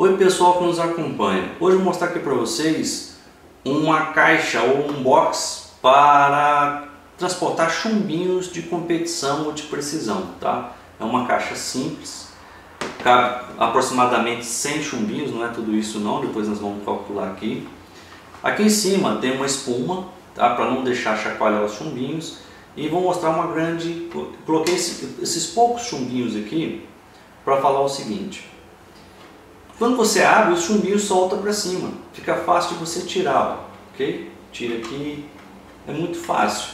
Oi pessoal que nos acompanha. Hoje eu vou mostrar aqui para vocês uma caixa ou um box para transportar chumbinhos de competição ou de precisão, tá? É uma caixa simples, cabe aproximadamente 100 chumbinhos, não é tudo isso não, depois nós vamos calcular aqui. Aqui em cima tem uma espuma, tá? Para não deixar chacoalhar os chumbinhos e vou mostrar uma grande, coloquei esses poucos chumbinhos aqui para falar o seguinte. Quando você abre, o chumbinho solta para cima. Fica fácil de você tirar, ok? Tira aqui, é muito fácil.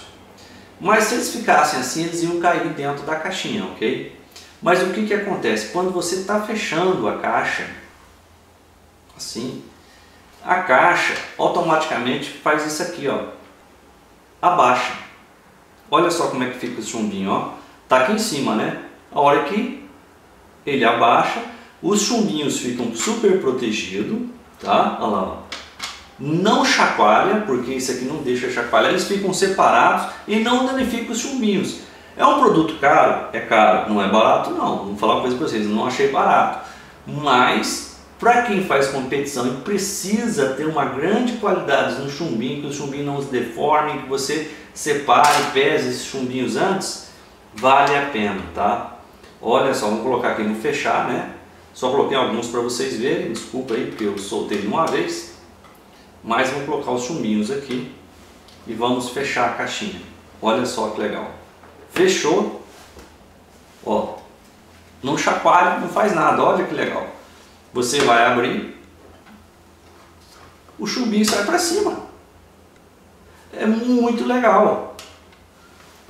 Mas se eles ficassem assim, eles iam cair dentro da caixinha, ok? Mas o que, que acontece? Quando você está fechando a caixa, assim, a caixa automaticamente faz isso aqui, ó, abaixa. Olha só como é que fica o chumbinho, ó. Tá aqui em cima, né? A hora que ele abaixa, os chumbinhos ficam super protegidos, tá? Olha lá, Não chacoalha, porque isso aqui não deixa chacoalhar, eles ficam separados e não danifica os chumbinhos. É um produto caro? É caro. Não é barato? Não. Vou falar uma coisa para vocês, não achei barato. Mas, para quem faz competição e precisa ter uma grande qualidade no chumbinho, que o chumbinho não se deforme, que você separe pese esses chumbinhos antes, vale a pena, tá? Olha só, vamos colocar aqui no fechar, né? Só coloquei alguns para vocês verem, desculpa aí porque eu soltei de uma vez. Mas vamos colocar os chumbinhos aqui e vamos fechar a caixinha. Olha só que legal. Fechou. Ó, não chacoalha, não faz nada, olha que legal. Você vai abrir, o chumbinho sai para cima. É muito legal.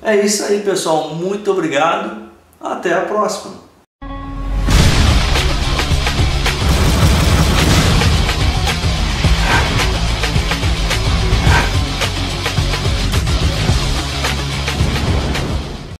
É isso aí pessoal, muito obrigado, até a próxima.